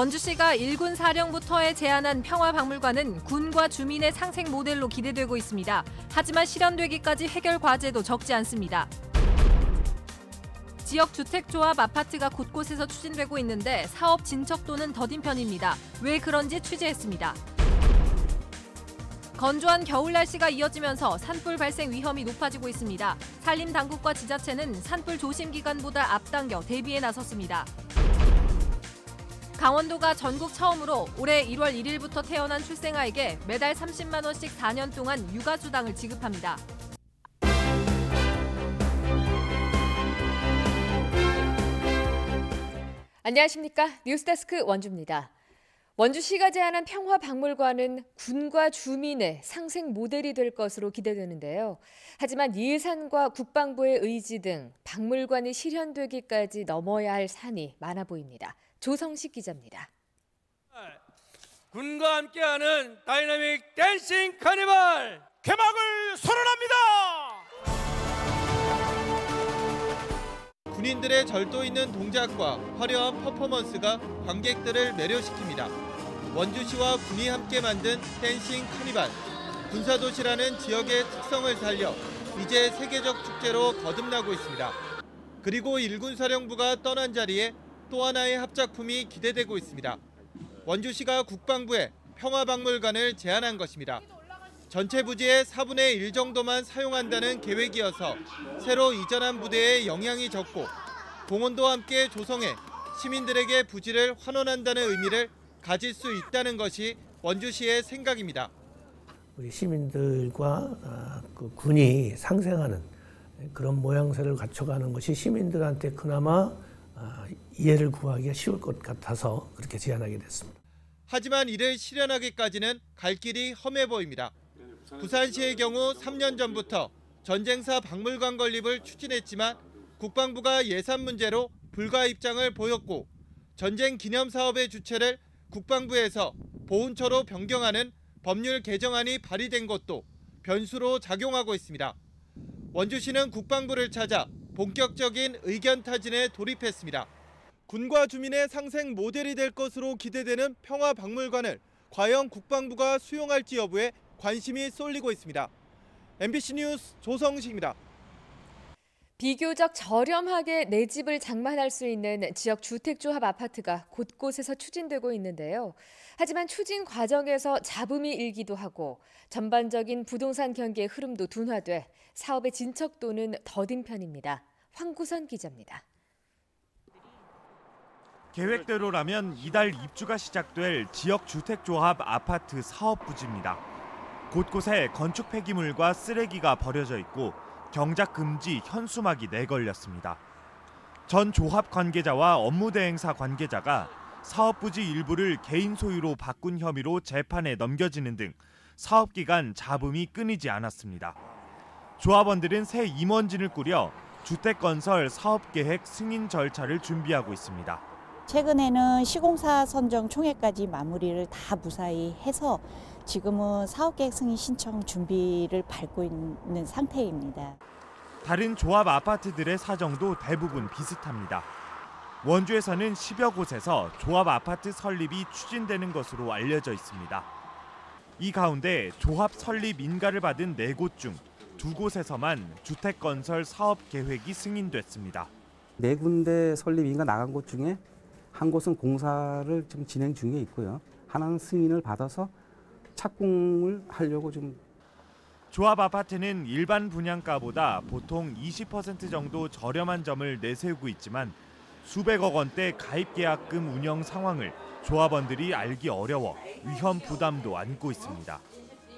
원주시가 일군 사령부터에 제안한 평화박물관은 군과 주민의 상생 모델로 기대되고 있습니다. 하지만 실현되기까지 해결 과제도 적지 않습니다. 지역 주택조합 아파트가 곳곳에서 추진되고 있는데 사업 진척도는 더딘 편입니다. 왜 그런지 취재했습니다. 건조한 겨울 날씨가 이어지면서 산불 발생 위험이 높아지고 있습니다. 산림 당국과 지자체는 산불 조심 기간보다 앞당겨 대비에 나섰습니다. 강원도가 전국 처음으로 올해 1월 1일부터 태어난 출생아에게 매달 30만 원씩 4년 동안 육아수당을 지급합니다. 안녕하십니까? 뉴스데스크 원주입니다. 원주시가 제안한 평화박물관은 군과 주민의 상생 모델이 될 것으로 기대되는데요. 하지만 예산과 국방부의 의지 등 박물관이 실현되기까지 넘어야 할 산이 많아 보입니다. 조성식 기자입니다. 군과 함께하는 다이나믹 댄싱 카니발 개막을 선언합니다. 군인들의 절도 있는 동작과 화려한 퍼포먼스가 관객들을 매료시킵니다. 원주시와 군이 함께 만든 댄싱 카니발. 군사도시라는 지역의 특성을 살려 이제 세계적 축제로 거듭나고 있습니다. 그리고 일군 사령부가 떠난 자리에 또 하나의 합작품이 기대되고 있습니다. 원주시가 국방부에 평화박물관을 제안한 것입니다. 전체 부지의 4분의 1 정도만 사용한다는 계획이어서 새로 이전한 부대에 영향이 적고 공원도 함께 조성해 시민들에게 부지를 환원한다는 의미를 가질 수 있다는 것이 원주시의 생각입니다. 우리 시민들과 아, 그 군이 상생하는 그런 모양새를 갖춰가는 것이 시민들한테 그나마 아, 이해를 구하기가 쉬울 것 같아서 그렇게 제안하게 됐습니다. 하지만 이를 실현하기까지는 갈 길이 험해 보입니다. 부산시의 경우 3년 전부터 전쟁사 박물관 건립을 추진했지만 국방부가 예산 문제로 불가 입장을 보였고 전쟁 기념 사업의 주체를 국방부에서 보훈처로 변경하는 법률 개정안이 발의된 것도 변수로 작용하고 있습니다. 원주시는 국방부를 찾아 본격적인 의견 타진에 돌입했습니다. 군과 주민의 상생 모델이 될 것으로 기대되는 평화 박물관을 과연 국방부가 수용할지 여부에 관심이 쏠리고 있습니다. MBC 뉴스 조성식입니다. 비교적 저렴하게 내 집을 장만할 수 있는 지역 주택조합 아파트가 곳곳에서 추진되고 있는데요. 하지만 추진 과정에서 잡음이 일기도 하고 전반적인 부동산 경기의 흐름도 둔화돼 사업의 진척도는 더딘 편입니다. 황구선 기자입니다. 계획대로라면 이달 입주가 시작될 지역 주택조합 아파트 사업 부지입니다. 곳곳에 건축 폐기물과 쓰레기가 버려져 있고 경작 금지 현수막이 내걸렸습니다. 전 조합 관계자와 업무 대행사 관계자가 사업 부지 일부를 개인 소유로 바꾼 혐의로 재판에 넘겨지는 등 사업 기간 잡음이 끊이지 않았습니다. 조합원들은 새 임원진을 꾸려 주택 건설 사업 계획 승인 절차를 준비하고 있습니다. 최근에는 시공사 선정 총회까지 마무리를 다 무사히 해서 지금은 사업계획 승인 신청 준비를 밟고 있는 상태입니다. 다른 조합 아파트들의 사정도 대부분 비슷합니다. 원주에서는 10여 곳에서 조합 아파트 설립이 추진되는 것으로 알려져 있습니다. 이 가운데 조합 설립 인가를 받은 4곳 중 두 곳에서만 주택 건설 사업 계획이 승인됐습니다. 네 군데 설립 인가 나간 곳 중에 한 곳은 공사를 지금 진행 중에 있고요. 하나는 승인을 받아서 착공을 하려고 좀 조합 아파트는 일반 분양가보다 보통 20% 정도 저렴한 점을 내세우고 있지만 수백억 원대 가입 계약금 운영 상황을 조합원들이 알기 어려워 위험 부담도 안고 있습니다.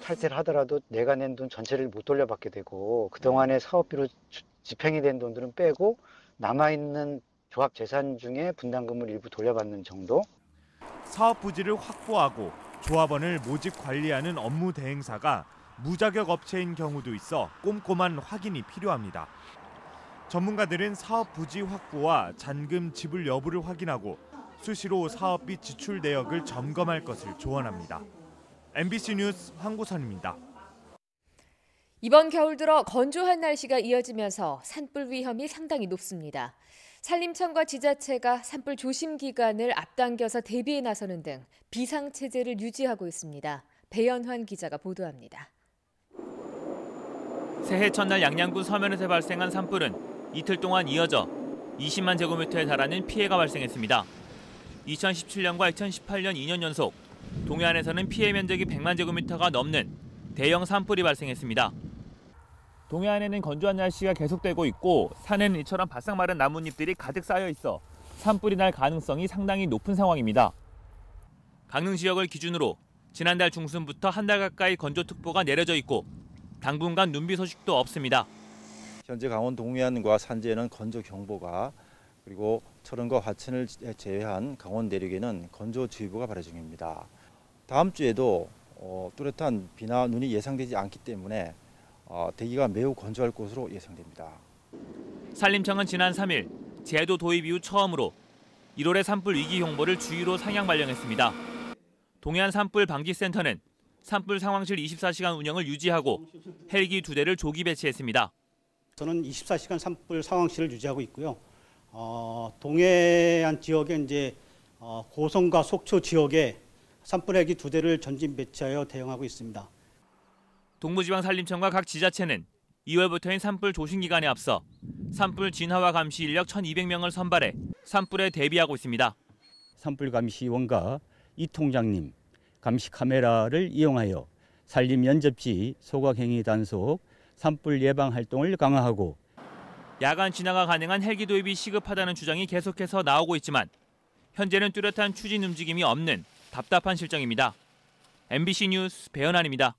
탈세를 하더라도 내가 낸 돈 전체를 못 돌려받게 되고 그동안의 사업비로 집행이 된 돈들은 빼고 남아있는 조합 재산 중에 분담금을 일부 돌려받는 정도? 사업 부지를 확보하고 조합원을 모집 관리하는 업무 대행사가 무자격 업체인 경우도 있어 꼼꼼한 확인이 필요합니다. 전문가들은 사업 부지 확보와 잔금 지불 여부를 확인하고 수시로 사업비 지출 내역을 점검할 것을 조언합니다. MBC 뉴스 황구선입니다. 이번 겨울 들어 건조한 날씨가 이어지면서 산불 위험이 상당히 높습니다. 산림청과 지자체가 산불 조심 기간을 앞당겨서 대비에 나서는 등 비상 체제를 유지하고 있습니다. 배연환 기자가 보도합니다. 새해 첫날 양양군 서면에서 발생한 산불은 이틀 동안 이어져 20만 제곱미터에 달하는 피해가 발생했습니다. 2017년과 2018년 2년 연속 동해안에서는 피해 면적이 100만 제곱미터가 넘는 대형 산불이 발생했습니다. 동해안에는 건조한 날씨가 계속되고 있고 산에는 이처럼 바싹 마른 나뭇잎들이 가득 쌓여 있어 산불이 날 가능성이 상당히 높은 상황입니다. 강릉 지역을 기준으로 지난달 중순부터 한 달 가까이 건조특보가 내려져 있고 당분간 눈비 소식도 없습니다. 현재 강원 동해안과 산지에는 건조 경보가 그리고 철원과 화천을 제외한 강원 내륙에는 건조주의보가 발효 중입니다. 다음 주에도 어, 뚜렷한 비나 눈이 예상되지 않기 때문에 어, 대기가 매우 건조할 것으로 예상됩니다. 산림청은 지난 3일 제도 도입 이후 처음으로 1월의 산불 위기 경보를 주의로 상향 발령했습니다. 동해안 산불 방지센터는 산불 상황실 24시간 운영을 유지하고 헬기 두 대를 조기 배치했습니다. 저는 24시간 산불 상황실을 유지하고 있고요. 어, 동해안 지역에 이제 어, 고성과 속초 지역에 산불 헬기 두 대를 전진 배치하여 대응하고 있습니다. 동부지방산림청과 각 지자체는 2월부터인 산불 조심 기간에 앞서 산불 진화와 감시 인력 1,200명을 선발해 산불에 대비하고 있습니다. 산불 감시원과 이 통장님 감시 카메라를 이용하여 산림 연접지 소각행위 단속, 산불 예방 활동을 강화하고 야간 진화가 가능한 헬기 도입이 시급하다는 주장이 계속해서 나오고 있지만 현재는 뚜렷한 추진 움직임이 없는 답답한 실정입니다. MBC 뉴스 배현환입니다.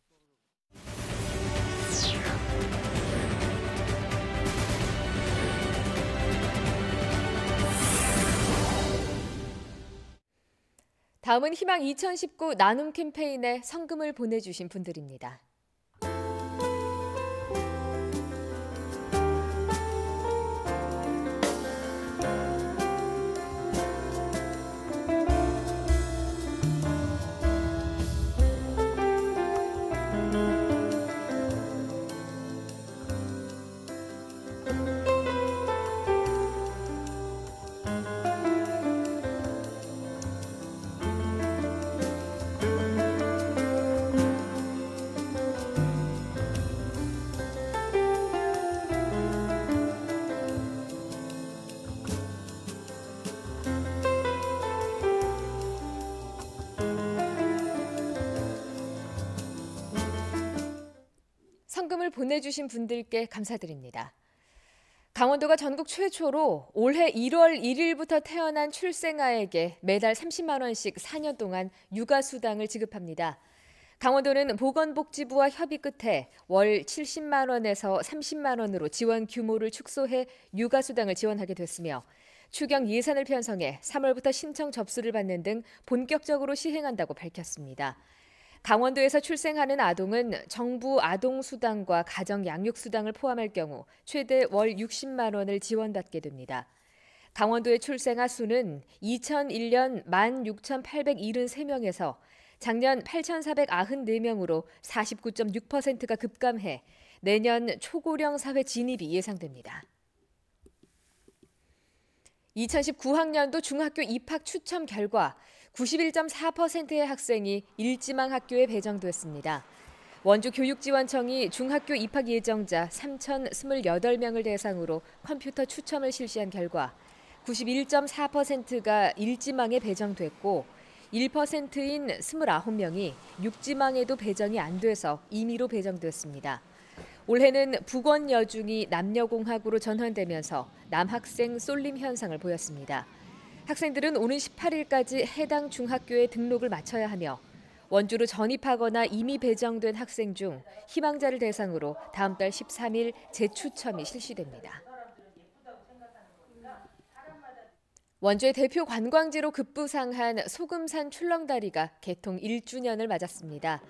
다음은 희망 2019 나눔 캠페인에 성금을 보내주신 분들입니다. 보내주신 분들께 감사드립니다. 강원도가 전국 최초로 올해 1월 1일부터 태어난 출생아에게 매달 30만 원씩 4년 동안 육아수당을 지급합니다. 강원도는 보건복지부와 협의 끝에 월 70만 원에서 30만 원으로 지원 규모를 축소해 육아수당을 지원하게 됐으며 추경 예산을 편성해 3월부터 신청 접수를 받는 등 본격적으로 시행한다고 밝혔습니다. 강원도에서 출생하는 아동은 정부 아동수당과 가정 양육수당을 포함할 경우 최대 월 60만 원을 지원받게 됩니다. 강원도의 출생아 수는 2001년 16,873명에서 작년 8,494명으로 49.6%가 급감해 내년 초고령 사회 진입이 예상됩니다. 2019학년도 중학교 입학 추첨 결과 91.4%의 학생이 일지망 학교에 배정됐습니다. 원주 교육지원청이 중학교 입학 예정자 3,028명을 대상으로 컴퓨터 추첨을 실시한 결과 91.4%가 일지망에 배정됐고 1%인 29명이 육지망에도 배정이 안 돼서 임의로 배정됐습니다. 올해는 북원 여중이 남녀공학으로 전환되면서 남학생 쏠림 현상을 보였습니다. 학생들은 오는 18일까지 해당 중학교에 등록을 마쳐야 하며 원주로 전입하거나 이미 배정된 학생 중 희망자를 대상으로 다음 달 13일 재추첨이 실시됩니다. 원주의 대표 관광지로 급부상한 소금산 출렁다리가 개통 1주년을 맞았습니다.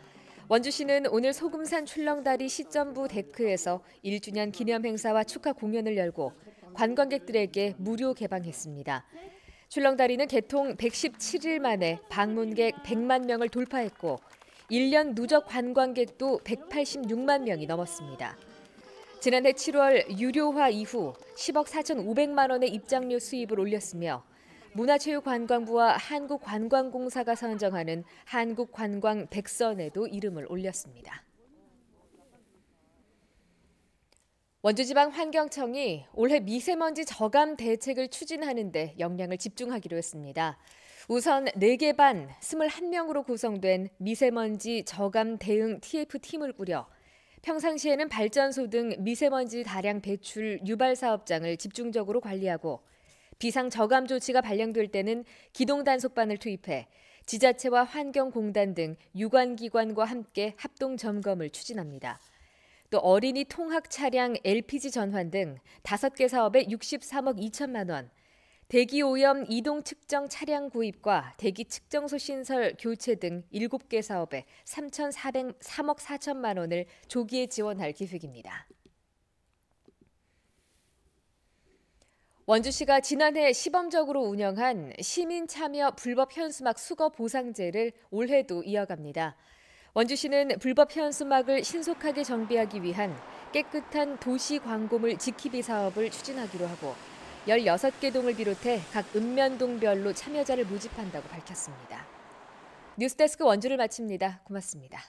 원주시는 오늘 소금산 출렁다리 시점부 데크에서 1주년 기념 행사와 축하 공연을 열고 관광객들에게 무료 개방했습니다. 출렁다리는 개통 117일 만에 방문객 100만 명을 돌파했고 1년 누적 관광객도 186만 명이 넘었습니다. 지난해 7월 유료화 이후 10억 4,500만 원의 입장료 수입을 올렸으며 문화체육관광부와 한국관광공사가 선정하는 한국관광 백선에도 이름을 올렸습니다. 원주지방 환경청이 올해 미세먼지 저감 대책을 추진하는 데 역량을 집중하기로 했습니다. 우선 4개 반 21명으로 구성된 미세먼지 저감 대응 TF팀을 꾸려 평상시에는 발전소 등 미세먼지 다량 배출 유발 사업장을 집중적으로 관리하고 비상 저감 조치가 발령될 때는 기동 단속반을 투입해 지자체와 환경공단 등 유관 기관과 함께 합동 점검을 추진합니다. 또 어린이 통학 차량 LPG 전환 등 5개 사업에 63억 2천만 원, 대기 오염 이동 측정 차량 구입과 대기 측정소 신설 교체 등 7개 사업에 3,403억 4천만 원을 조기에 지원할 계획입니다. 원주시가 지난해 시범적으로 운영한 시민 참여 불법 현수막 수거 보상제를 올해도 이어갑니다. 원주시는 불법 현수막을 신속하게 정비하기 위한 깨끗한 도시 광고물 지키비 사업을 추진하기로 하고 16개 동을 비롯해 각 읍면동별로 참여자를 모집한다고 밝혔습니다. 뉴스데스크 원주를 마칩니다. 고맙습니다.